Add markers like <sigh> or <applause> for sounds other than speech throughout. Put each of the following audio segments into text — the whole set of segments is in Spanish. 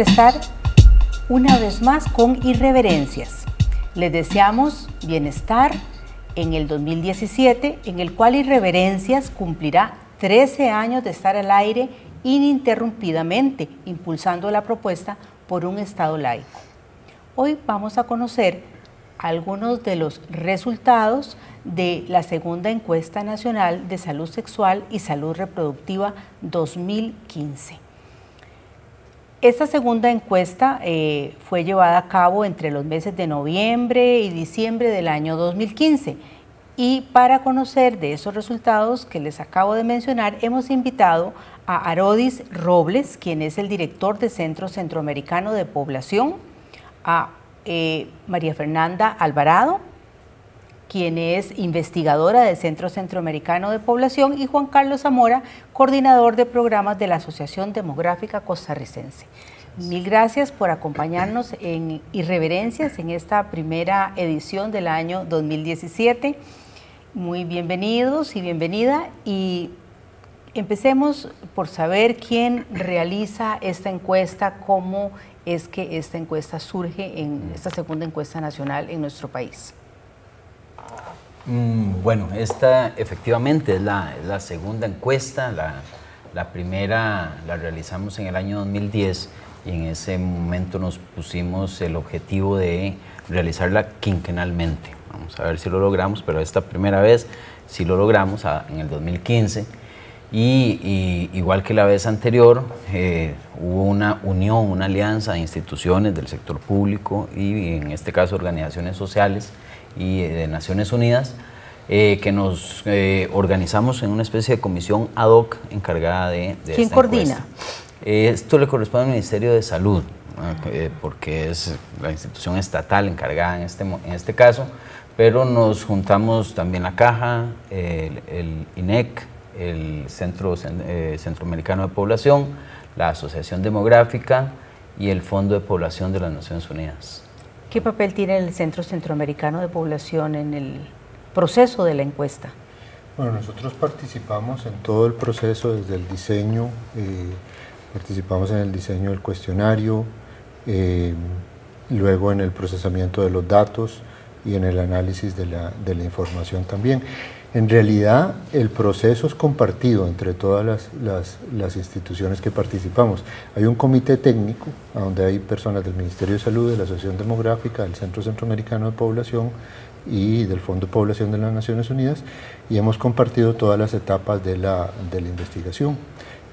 Estar una vez más con Irreverencias. Les deseamos bienestar en el 2017, en el cual Irreverencias cumplirá 13 años de estar al aire ininterrumpidamente, impulsando la propuesta por un Estado laico. Hoy vamos a conocer algunos de los resultados de la segunda encuesta nacional de salud sexual y salud reproductiva 2015. Esta segunda encuesta eh, fue llevada a cabo entre los meses de noviembre y diciembre del año 2015 y para conocer de esos resultados que les acabo de mencionar hemos invitado a Arodis Robles, quien es el director del Centro Centroamericano de Población, a eh, María Fernanda Alvarado, quien es investigadora del Centro Centroamericano de Población, y Juan Carlos Zamora, coordinador de programas de la Asociación Demográfica Costarricense. Mil gracias por acompañarnos en Irreverencias en esta primera edición del año 2017. Muy bienvenidos y bienvenida. Y empecemos por saber quién realiza esta encuesta, cómo es que esta encuesta surge en esta segunda encuesta nacional en nuestro país. Mm, bueno, esta efectivamente es la, segunda encuesta, la, primera la realizamos en el año 2010 y en ese momento nos pusimos el objetivo de realizarla quinquenalmente. Vamos a ver si lo logramos, pero esta primera vez sí lo logramos en el 2015 y, igual que la vez anterior, eh, hubo una unión, una alianza de instituciones del sector público y en este caso organizaciones sociales y eh, de Naciones Unidas, eh, que nos organizamos en una especie de comisión ad hoc encargada de... de ¿Quién coordina? esto le corresponde al Ministerio de Salud, porque es la institución estatal encargada en este, en este caso, pero nos juntamos también la Caja, el, el INEC, el Centro eh, Centroamericano de Población, la Asociación Demográfica y el Fondo de Población de las Naciones Unidas. ¿Qué papel tiene el Centro Centroamericano de Población en el proceso de la encuesta? Bueno, nosotros participamos en todo el proceso desde el diseño, eh, participamos en el diseño del cuestionario, eh, luego en el procesamiento de los datos y en el análisis de la, de la información también. En realidad, el proceso es compartido entre todas las, instituciones que participamos. Hay un comité técnico, donde hay personas del Ministerio de Salud, de la Asociación Demográfica, del Centro Centroamericano de Población y del Fondo de Población de las Naciones Unidas, y hemos compartido todas las etapas de la, investigación.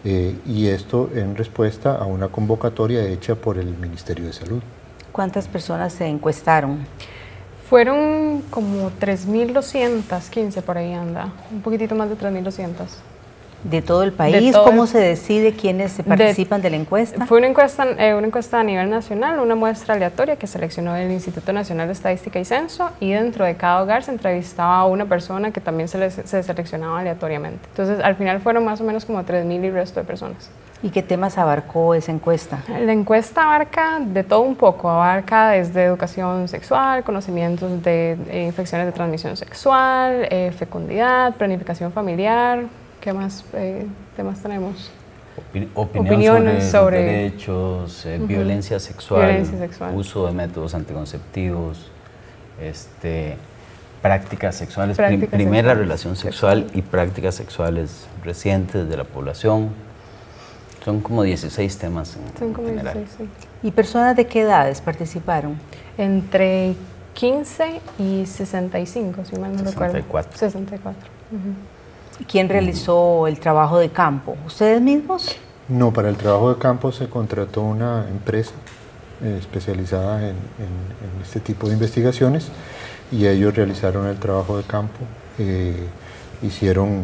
Eh, y esto en respuesta a una convocatoria hecha por el Ministerio de Salud. ¿Cuántas personas se encuestaron? Fueron como 3.215 por ahí anda, un poquitito más de 3.200. ¿De todo el país? ¿Cómo se decide quiénes participan de, la encuesta? Fue una encuesta, eh, una encuesta a nivel nacional, una muestra aleatoria que seleccionó el Instituto Nacional de Estadística y Censo y dentro de cada hogar se entrevistaba a una persona que también se, se seleccionaba aleatoriamente. Entonces al final fueron más o menos como 3.000 y resto de personas. ¿Y qué temas abarcó esa encuesta? La encuesta abarca de todo un poco, abarca desde educación sexual, conocimientos de eh, infecciones de transmisión sexual, eh, fecundidad, planificación familiar, ¿qué más eh, temas tenemos? opiniones sobre, derechos, violencia, sexual, uso de métodos anticonceptivos, este, prácticas sexuales, primera relación sexual y prácticas sexuales recientes de la población son como 16 temas en, Son como general. 16, sí. ¿Y personas de qué edades participaron? Entre 15 y 65, si mal no 64. recuerdo. 64. ¿Quién realizó el trabajo de campo? ¿Ustedes mismos? No, para el trabajo de campo se contrató una empresa eh, especializada en, este tipo de investigaciones y ellos realizaron el trabajo de campo, eh, hicieron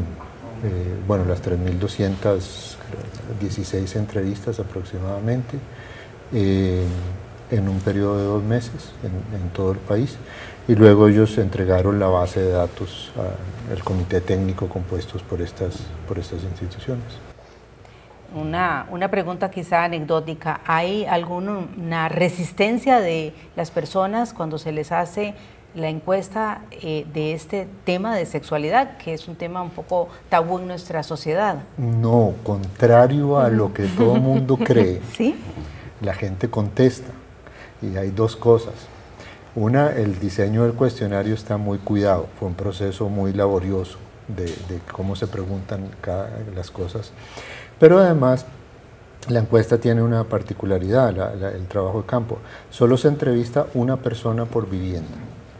eh, bueno, las 3.216 entrevistas aproximadamente eh, en un periodo de dos meses en, todo el país y luego ellos entregaron la base de datos al comité técnico compuestos por estas, por estas instituciones. Una, una, pregunta quizá anecdótica. ¿Hay alguna resistencia de las personas cuando se les hace la encuesta eh, de este tema de sexualidad, que es un tema un poco tabú en nuestra sociedad. No, contrario a lo que todo el mundo <laughs> cree. ¿Sí? la gente contesta. Y hay dos cosas. Una, el diseño del cuestionario está muy cuidado, fue un proceso muy laborioso de, cómo se preguntan las cosas. Pero además, la encuesta tiene una particularidad, el trabajo de campo. Solo se entrevista una persona por vivienda,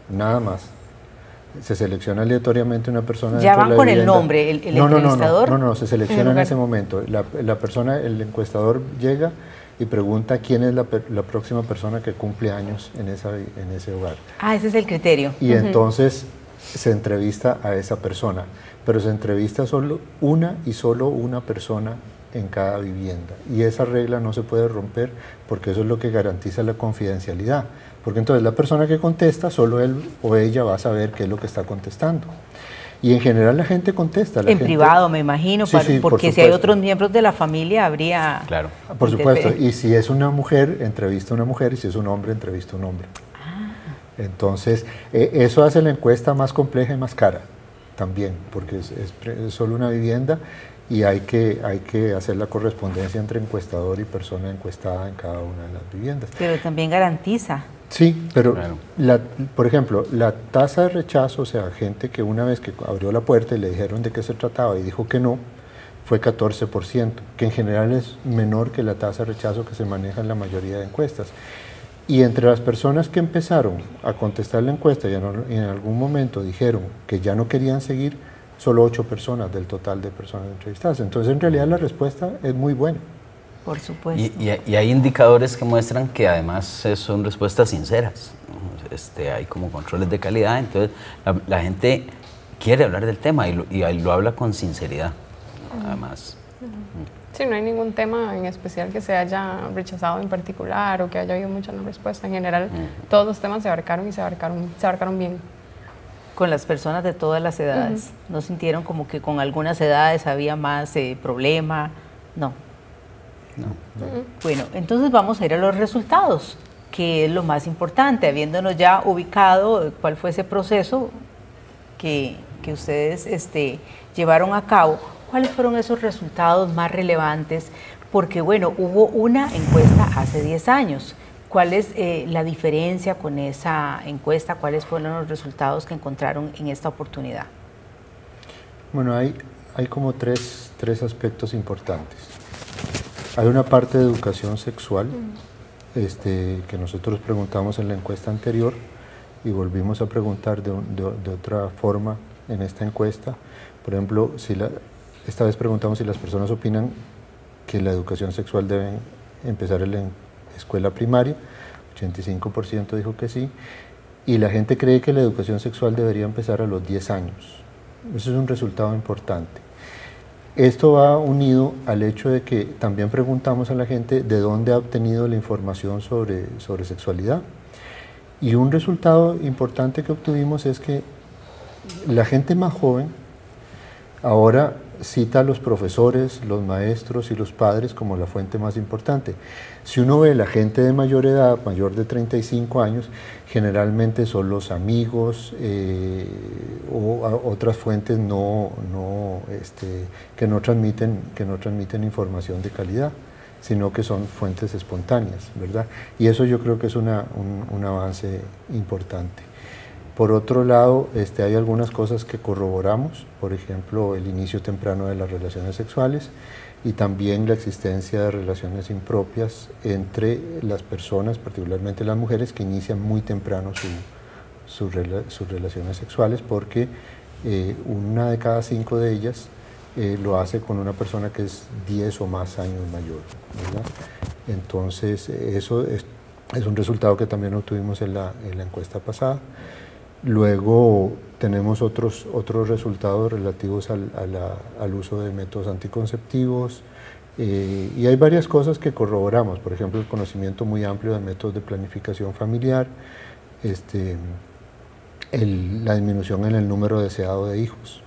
nada más. Se selecciona aleatoriamente una persona. Ya van con el nombre, el, no, entrevistador. No, no, no, se selecciona en ese momento. La, la persona, el encuestador llega y pregunta quién es la, próxima persona que cumple años en, esa, en ese hogar. Ah, ese es el criterio. Y entonces se entrevista a esa persona, pero se entrevista solo una y solo una persona en cada vivienda. Y esa regla no se puede romper porque eso es lo que garantiza la confidencialidad. Porque entonces la persona que contesta, solo él o ella va a saber qué es lo que está contestando. Y en general la gente contesta. en privado, me imagino, porque si hay otros miembros de la familia habría... Claro. Por supuesto, y si es una mujer, entrevista a una mujer, y si es un hombre, entrevista a un hombre. Ah. Entonces, eh, eso hace la encuesta más compleja y más cara también, porque es, es, solo una vivienda y hay que, hay que hacer la correspondencia entre encuestador y persona encuestada en cada una de las viviendas. Pero también garantiza Sí, pero la, por ejemplo, la tasa de rechazo, o sea, gente que una vez que abrió la puerta y le dijeron de qué se trataba y dijo que no, fue 14%, que en general es menor que la tasa de rechazo que se maneja en la mayoría de encuestas. Y entre las personas que empezaron a contestar la encuesta y en algún momento dijeron que ya no querían seguir, solo 8 personas del total de personas entrevistadas. Entonces, en realidad la respuesta es muy buena. Por supuesto. Y, hay indicadores que muestran que además son respuestas sinceras. Este, hay como controles de calidad, entonces la, gente quiere hablar del tema y lo, y lo habla con sinceridad, además. Sí, no hay ningún tema en especial que se haya rechazado en particular o que haya habido mucha no respuesta. En general, todos los temas se abarcaron y se abarcaron, se abarcaron bien. Con las personas de todas las edades. ¿No sintieron como que con algunas edades había más eh, problema? No, bueno, entonces vamos a ir a los resultados, que es lo más importante, habiéndonos ya ubicado cuál fue ese proceso que, ustedes este, llevaron a cabo, cuáles fueron esos resultados más relevantes, porque bueno, hubo una encuesta hace 10 años. ¿Cuál es eh, la diferencia con esa encuesta? ¿Cuáles fueron los resultados que encontraron en esta oportunidad? Bueno, hay, hay como tres, tres aspectos importantes. Hay una parte de educación sexual este, que nosotros preguntamos en la encuesta anterior y volvimos a preguntar de, otra forma en esta encuesta. Por ejemplo, si la, esta vez preguntamos si las personas opinan que la educación sexual debe empezar en la escuela primaria, 85% dijo que sí, y la gente cree que la educación sexual debería empezar a los 10 años. Eso es un resultado importante. Esto va unido al hecho de que también preguntamos a la gente de dónde ha obtenido la información sobre, sobre sexualidad. Y un resultado importante que obtuvimos es que la gente más joven ahora cita a los profesores, los maestros y los padres como la fuente más importante. Si uno ve la gente de mayor edad, mayor de 35 años, generalmente son los amigos eh, o otras fuentes no, no, este, que, no transmiten, que no transmiten información de calidad sino que son fuentes espontáneas, ¿verdad? Y eso yo creo que es una, un, un avance importante. Por otro lado, este, hay algunas cosas que corroboramos, por ejemplo, el inicio temprano de las relaciones sexuales y también la existencia de relaciones impropias entre las personas, particularmente las mujeres, que inician muy temprano sus relaciones sexuales porque eh, una de cada cinco de ellas eh, lo hace con una persona que es 10 o más años mayor. Entonces, eso es, un resultado que también obtuvimos en la encuesta pasada. Luego tenemos otros, otros resultados relativos al, uso de métodos anticonceptivos eh, y hay varias cosas que corroboramos, por ejemplo el conocimiento muy amplio de métodos de planificación familiar, este, la disminución en el número deseado de hijos,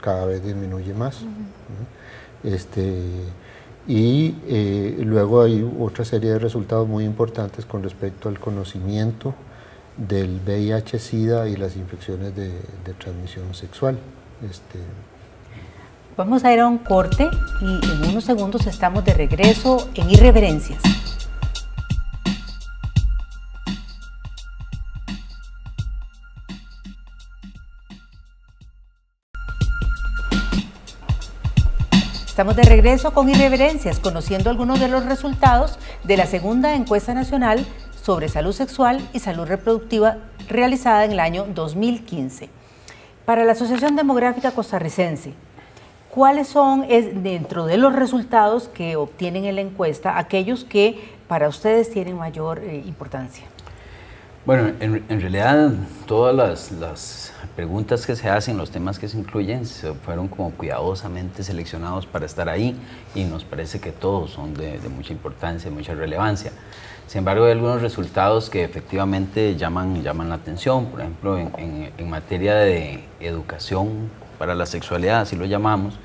cada vez disminuye más. este, y eh, luego hay otra serie de resultados muy importantes con respecto al conocimiento del VIH-Sida y las infecciones de, transmisión sexual. Este, Vamos a ir a un corte y en unos segundos estamos de regreso en Irreverencias. Estamos de regreso con Irreverencias, conociendo algunos de los resultados de la segunda encuesta nacional sobre salud sexual y salud reproductiva realizada en el año 2015. Para la Asociación Demográfica Costarricense, ¿cuáles son, dentro de los resultados que obtienen en la encuesta, aquellos que para ustedes tienen mayor eh, importancia? Bueno, en, realidad todas las, preguntas que se hacen, los temas que se incluyen, fueron como cuidadosamente seleccionados para estar ahí y nos parece que todos son de, mucha importancia, de mucha relevancia. Sin embargo, hay algunos resultados que efectivamente llaman, llaman la atención, por ejemplo, en, materia de educación para la sexualidad, así lo llamamos,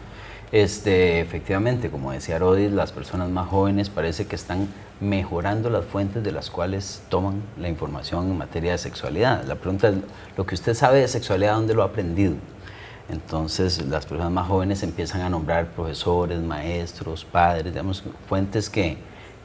este, efectivamente, como decía Rodis, las personas más jóvenes parece que están mejorando las fuentes de las cuales toman la información en materia de sexualidad. La pregunta es, lo que usted sabe de sexualidad, ¿dónde lo ha aprendido? Entonces las personas más jóvenes empiezan a nombrar profesores, maestros, padres, digamos, fuentes que,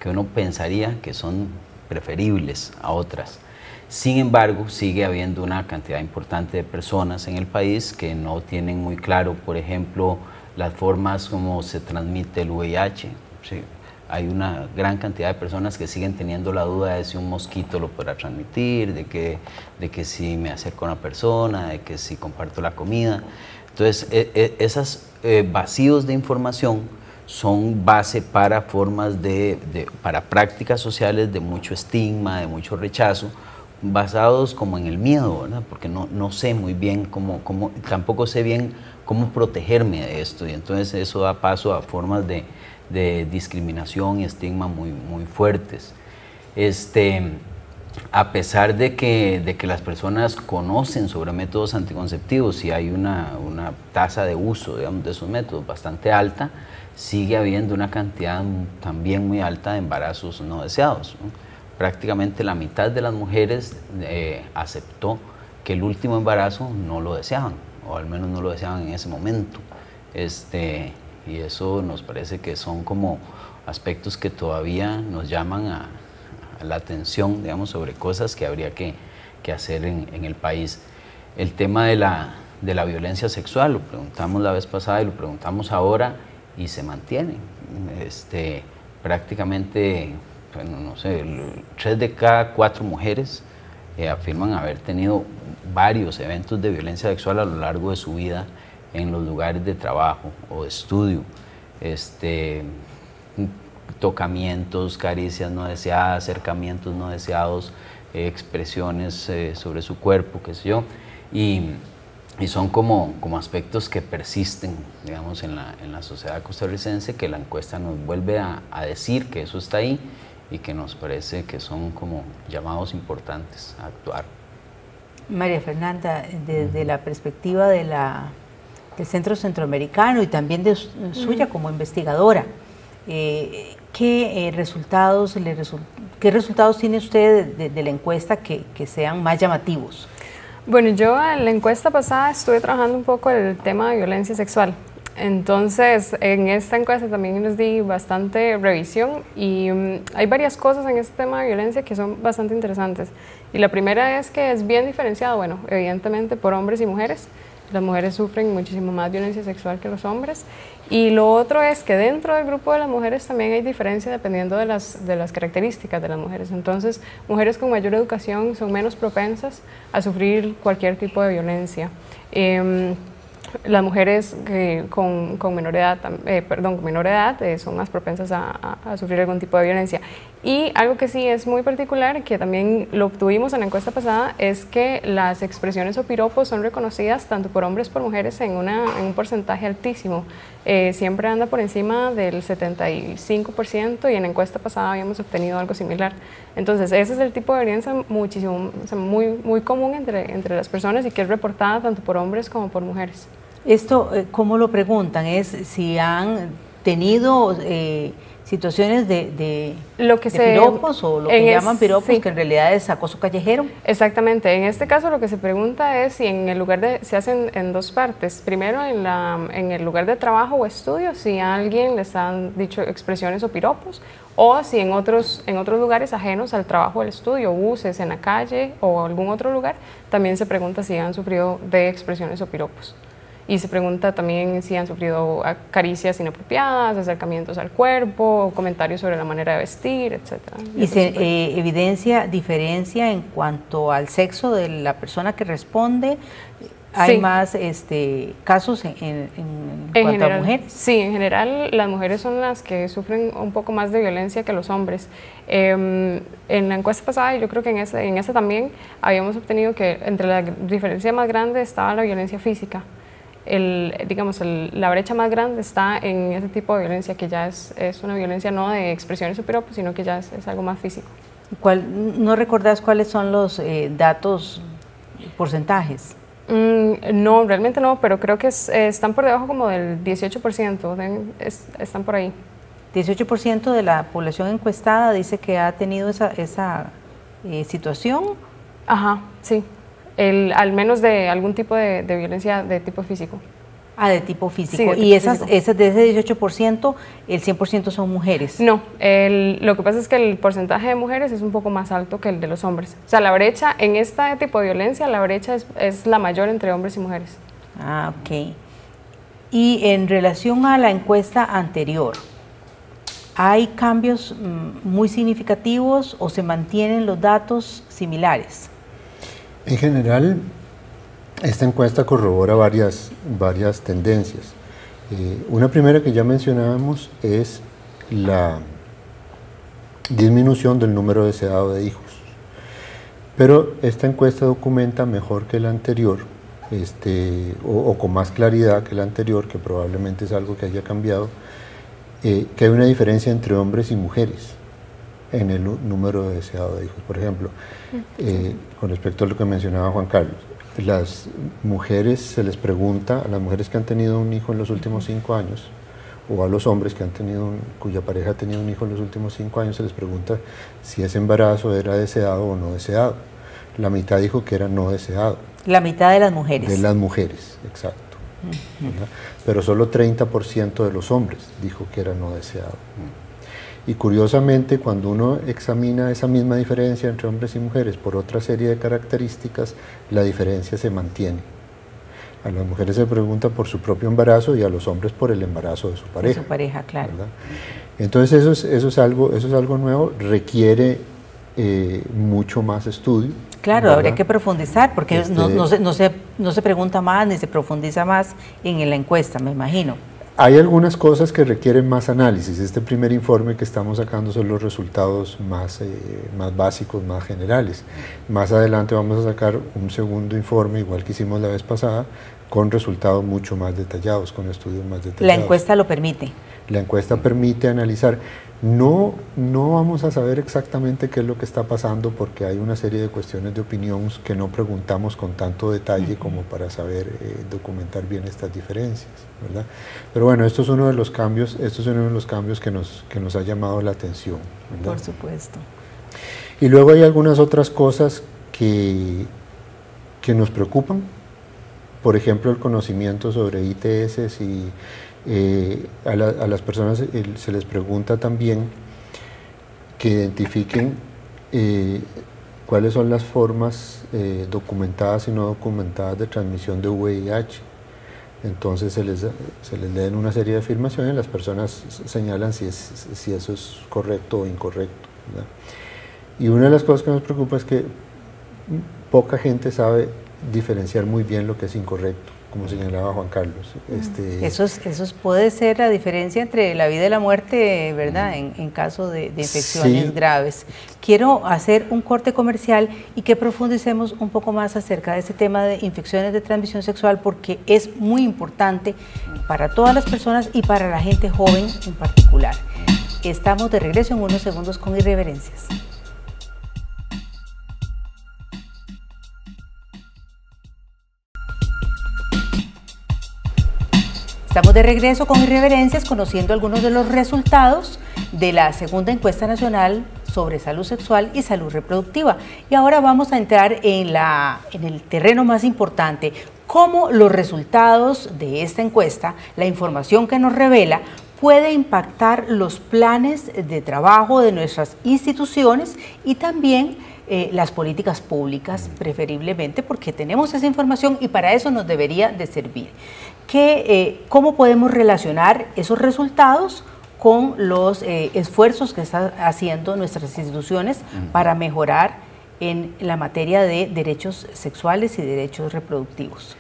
que uno pensaría que son preferibles a otras. Sin embargo, sigue habiendo una cantidad importante de personas en el país que no tienen muy claro, por ejemplo, las formas como se transmite el VIH. Hay una gran cantidad de personas que siguen teniendo la duda de si un mosquito lo podrá transmitir, de que, de que si me acerco a una persona, de que si comparto la comida. Entonces, e, e, esos eh, vacíos de información son base para formas de, para prácticas sociales de mucho estigma, de mucho rechazo, basados como en el miedo, ¿verdad? Porque no, no sé muy bien cómo, cómo, tampoco sé bien cómo protegerme de esto. Y entonces eso da paso a formas de, discriminación y estigma muy, muy fuertes. Este, a pesar de que, de que las personas conocen sobre métodos anticonceptivos y hay una, tasa de uso de esos métodos bastante alta, sigue habiendo una cantidad también muy alta de embarazos no deseados. Prácticamente la mitad de las mujeres eh, aceptó que el último embarazo no lo deseaban o al menos no lo deseaban en ese momento. Este, y eso nos parece que son como aspectos que todavía nos llaman a, la atención, digamos, sobre cosas que habría que, que hacer en, en, el país. El tema de la, de la violencia sexual, lo preguntamos la vez pasada y lo preguntamos ahora y se mantiene. Este, prácticamente, bueno, no sé, tres de cada cuatro mujeres eh, afirman haber tenido varios eventos de violencia sexual a lo largo de su vida en los lugares de trabajo o estudio. Este, tocamientos, caricias no deseadas, acercamientos no deseados, expresiones eh, sobre su cuerpo, qué sé yo. Y, y, son como, como aspectos que persisten, digamos, en la, en la sociedad costarricense, que la encuesta nos vuelve a, a decir que eso está ahí y que nos parece que son como llamados importantes a actuar. María Fernanda, desde la perspectiva de la, del Centro Centroamericano y también de suya como investigadora, eh, ¿qué, eh, resultados le ¿qué resultados tiene usted de, la encuesta que, que, sean más llamativos? Bueno, yo en la encuesta pasada estuve trabajando un poco el tema de violencia sexual entonces, en esta encuesta también les di bastante revisión y mm, hay varias cosas en este tema de violencia que son bastante interesantes. Y la primera es que es bien diferenciado, bueno, evidentemente por hombres y mujeres. Las mujeres sufren muchísimo más violencia sexual que los hombres. Y lo otro es que dentro del grupo de las mujeres también hay diferencia dependiendo de las, de las características de las mujeres. Entonces, mujeres con mayor educación son menos propensas a sufrir cualquier tipo de violencia. Em, las mujeres con, con, menor edad, eh, perdón, con menor edad eh, son más propensas a, a, sufrir algún tipo de violencia. Y algo que sí es muy particular, que también lo obtuvimos en la encuesta pasada, es que las expresiones o piropos son reconocidas tanto por hombres como por mujeres en, una, en un porcentaje altísimo. Eh, siempre anda por encima del 75% y en la encuesta pasada habíamos obtenido algo similar. Entonces, ese es el tipo de violencia muchísimo, muy, muy común entre, entre las personas y que es reportada tanto por hombres como por mujeres. Esto, eh, ¿cómo lo preguntan? ¿Es si han tenido eh, situaciones de, lo que piropos o lo que llaman piropos, que en realidad es acoso callejero? Exactamente. En este caso lo que se pregunta es si en el lugar de, se hacen en dos partes. Primero en, la, en el lugar de trabajo o estudio, si a alguien les han dicho expresiones o piropos, o si en otros, en otros lugares ajenos al trabajo o al estudio, buses, en la calle o algún otro lugar, también se pregunta si han sufrido de expresiones o piropos. Y se pregunta también si han sufrido caricias inapropiadas, acercamientos al cuerpo, comentarios sobre la manera de vestir, etc. ¿Y se eh, evidencia diferencia en cuanto al sexo de la persona que responde? ¿Hay más este, casos en, en, cuanto a mujeres? Sí, en general las mujeres son las que sufren un poco más de violencia que los hombres. Em, en la encuesta pasada, yo creo que en esta en esta también habíamos obtenido que entre la diferencia más grande estaba la violencia física. El, digamos, la brecha más grande está en ese tipo de violencia que ya es, es una violencia no de expresiones superiores, sino que ya es, algo más físico. ¿Cuál, ¿No recordás cuáles son los eh, datos, porcentajes? Mm, no, realmente no, pero creo que están por debajo como del 18%, están por ahí. 18% de la población encuestada dice que ha tenido esa, esa eh, situación. Ajá, sí. El, al menos de algún tipo de violencia de tipo físico. Ah, de tipo físico. y esas, esas de ese 18%, el 100% son mujeres. No, lo que pasa es que el porcentaje de mujeres es un poco más alto que el de los hombres. O sea, la brecha en este tipo de violencia, la brecha es, es la mayor entre hombres y mujeres. Ah, ok. Y en relación a la encuesta anterior, ¿hay cambios mm, muy significativos o se mantienen los datos similares? En general, esta encuesta corrobora varias, varias tendencias. Eh, una primera que ya mencionábamos es la disminución del número deseado de hijos. Pero esta encuesta documenta mejor que la anterior, este, o, con más claridad que la anterior, que probablemente es algo que haya cambiado, eh, que hay una diferencia entre hombres y mujeres en el número deseado de hijos. Por ejemplo, eh, con respecto a lo que mencionaba Juan Carlos, las mujeres se les pregunta, a las mujeres que han tenido un hijo en los últimos cinco años, o a los hombres que han tenido cuya pareja ha tenido un hijo en los últimos cinco años, se les pregunta si ese embarazo era deseado o no deseado. La mitad dijo que era no deseado. La mitad de las mujeres. De las mujeres, exacto. Pero solo 30% de los hombres dijo que era no deseado. Y curiosamente, cuando uno examina esa misma diferencia entre hombres y mujeres por otra serie de características, la diferencia se mantiene. A las mujeres se pregunta por su propio embarazo y a los hombres por el embarazo de su pareja. De su pareja, claro. Entonces eso es, eso, es algo, eso es algo nuevo, requiere eh, mucho más estudio. Claro, habría que profundizar, porque no, no, se, no, se, no se pregunta más ni se profundiza más en la encuesta, me imagino. Hay algunas cosas que requieren más análisis. Este primer informe que estamos sacando son los resultados más, eh, más básicos, más generales. Más adelante vamos a sacar un segundo informe, igual que hicimos la vez pasada, con resultados mucho más detallados, con estudios más detallados. La encuesta lo permite. La encuesta permite analizar. No, no vamos a saber exactamente qué es lo que está pasando porque hay una serie de cuestiones de opinión que no preguntamos con tanto detalle como para saber eh, documentar bien estas diferencias, ¿verdad? Pero bueno, esto es uno de los cambios, esto es uno de los cambios que nos, que nos ha llamado la atención, Por supuesto. Y luego hay algunas otras cosas que, que nos preocupan, por ejemplo, el conocimiento sobre ITS y eh, a, las personas se les pregunta también que identifiquen eh, cuáles son las formas eh, documentadas y no documentadas de transmisión de VIH. Entonces se les, se les leen una serie de afirmaciones y las personas señalan si, es, si eso es correcto o incorrecto. Y una de las cosas que nos preocupa es que poca gente sabe diferenciar muy bien lo que es incorrecto como señalaba Juan Carlos. Este... Eso, puede ser la diferencia entre la vida y la muerte, ¿verdad? En, caso de, infecciones graves. Quiero hacer un corte comercial y que profundicemos un poco más acerca de ese tema de infecciones de transmisión sexual porque es muy importante para todas las personas y para la gente joven en particular. Estamos de regreso en unos segundos con irreverencias. Estamos de regreso con Irreverencias conociendo algunos de los resultados de la segunda encuesta nacional sobre salud sexual y salud reproductiva. Y ahora vamos a entrar en, la, en el terreno más importante, cómo los resultados de esta encuesta, la información que nos revela, puede impactar los planes de trabajo de nuestras instituciones y también eh, las políticas públicas, preferiblemente, porque tenemos esa información y para eso nos debería de servir. Eh, ¿Cómo podemos relacionar esos resultados con los eh, esfuerzos que están haciendo nuestras instituciones para mejorar en la materia de derechos sexuales y derechos reproductivos?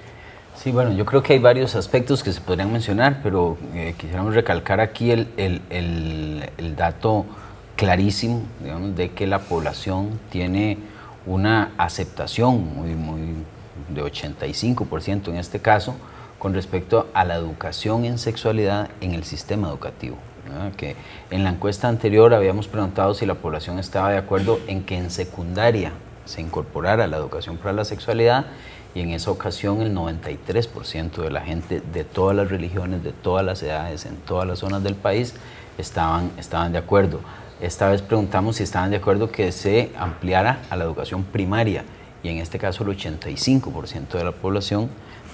Sí, bueno, yo creo que hay varios aspectos que se podrían mencionar, pero eh, quisiéramos recalcar aquí el, el, dato clarísimo digamos, de que la población tiene una aceptación muy, muy de 85% en este caso con respecto a la educación en sexualidad en el sistema educativo. Que en la encuesta anterior habíamos preguntado si la población estaba de acuerdo en que en secundaria se incorporara la educación para la sexualidad y en esa ocasión el 93% de la gente de todas las religiones, de todas las edades, en todas las zonas del país estaban, estaban de acuerdo. Esta vez preguntamos si estaban de acuerdo que se ampliara a la educación primaria y en este caso el 85% de la población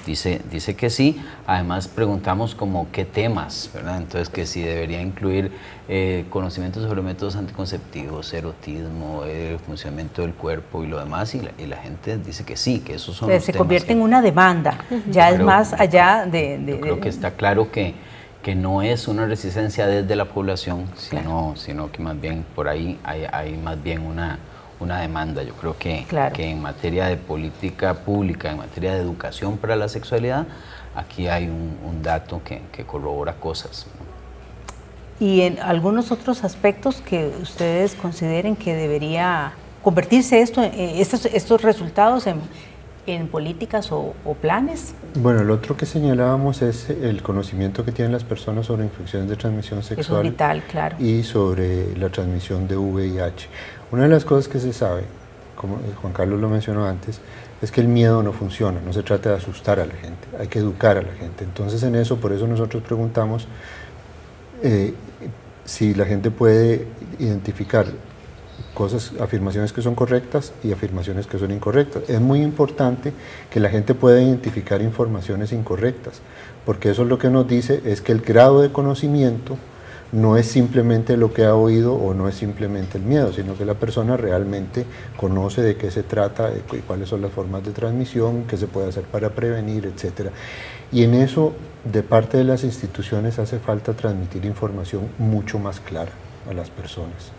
Dice, dice que sí. Además preguntamos como qué temas, ¿verdad? Entonces que si debería incluir eh, conocimientos sobre métodos anticonceptivos, erotismo, el funcionamiento del cuerpo y lo demás. Y la, gente dice que sí, que esos son... se convierte en una demanda, ya es más allá de... yo creo que está claro que, que no es una resistencia desde la población, sino, sino que más bien por ahí hay, hay más bien una una demanda. Yo creo que, que en materia de política pública, en materia de educación para la sexualidad, aquí hay un, dato que, corrobora cosas. ¿Y en algunos otros aspectos que ustedes consideren que debería convertirse esto, eh, estos, estos resultados en, en políticas o, planes? Bueno, el otro que señalábamos es el conocimiento que tienen las personas sobre infecciones de transmisión sexual. vital, claro. Y sobre la transmisión de VIH. Una de las cosas que se sabe, como Juan Carlos lo mencionó antes, es que el miedo no funciona, no se trata de asustar a la gente, hay que educar a la gente. Entonces en eso, por eso nosotros preguntamos eh, si la gente puede identificar cosas, afirmaciones que son correctas y afirmaciones que son incorrectas. Es muy importante que la gente pueda identificar informaciones incorrectas, porque eso es lo que nos dice es que el grado de conocimiento no es simplemente lo que ha oído o no es simplemente el miedo, sino que la persona realmente conoce de qué se trata, y cuáles son las formas de transmisión, qué se puede hacer para prevenir, etc. Y en eso, de parte de las instituciones, hace falta transmitir información mucho más clara a las personas.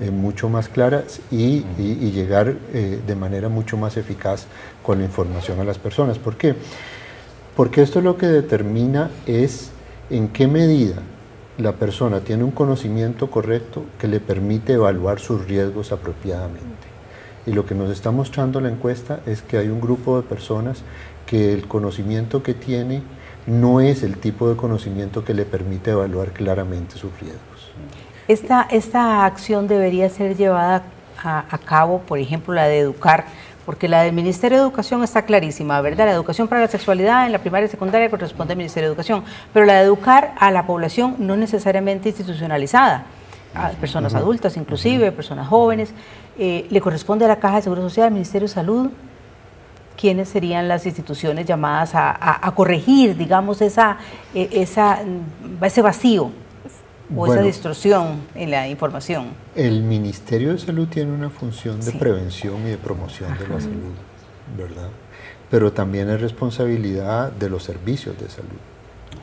Eh, mucho más clara y, llegar eh, de manera mucho más eficaz con la información a las personas. ¿Por qué? Porque esto lo que determina es en qué medida la persona tiene un conocimiento correcto que le permite evaluar sus riesgos apropiadamente. Y lo que nos está mostrando la encuesta es que hay un grupo de personas que el conocimiento que tiene no es el tipo de conocimiento que le permite evaluar claramente sus riesgos. Esta, esta acción debería ser llevada a, a cabo, por ejemplo, la de educar porque la del Ministerio de Educación está clarísima, ¿verdad? La educación para la sexualidad en la primaria y secundaria corresponde al Ministerio de Educación, pero la de educar a la población no necesariamente institucionalizada, a personas adultas inclusive, personas jóvenes, eh, le corresponde a la Caja de Seguro Social, al Ministerio de Salud, quiénes serían las instituciones llamadas a, corregir, digamos, esa, e, esa, ese vacío o esa distorsión en la información? El Ministerio de Salud tiene una función de prevención y de promoción de la salud, ¿verdad? Pero también es responsabilidad de los servicios de salud,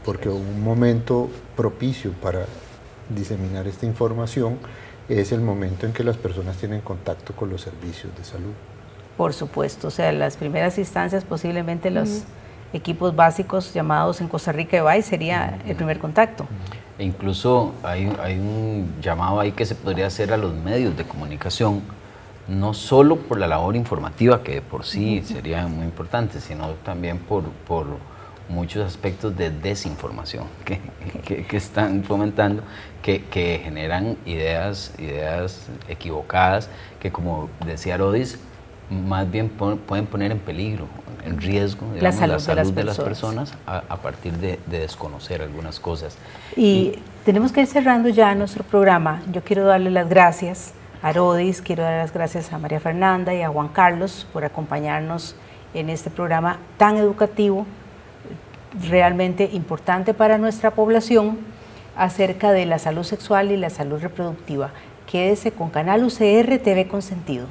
porque un momento propicio para diseminar esta información es el momento en que las personas tienen contacto con los servicios de salud. Por supuesto, o sea, las primeras instancias posiblemente los equipos básicos llamados en Costa Rica EBAI sería el primer contacto. E incluso hay, hay un llamado ahí que se podría hacer a los medios de comunicación, no solo por la labor informativa, que por sí sería muy importante, sino también por, por muchos aspectos de desinformación que, que, están fomentando, que, que, generan ideas, ideas equivocadas, que como decía Rodis, más bien pueden poner en peligro, en riesgo la salud, de, las personas a, partir de, desconocer algunas cosas. Y, tenemos que ir cerrando ya nuestro programa. Yo quiero darle las gracias a Rodis, quiero dar las gracias a María Fernanda y a Juan Carlos por acompañarnos en este programa tan educativo, realmente importante para nuestra población acerca de la salud sexual y la salud reproductiva. Quédese con Canal UCR TV Consentido.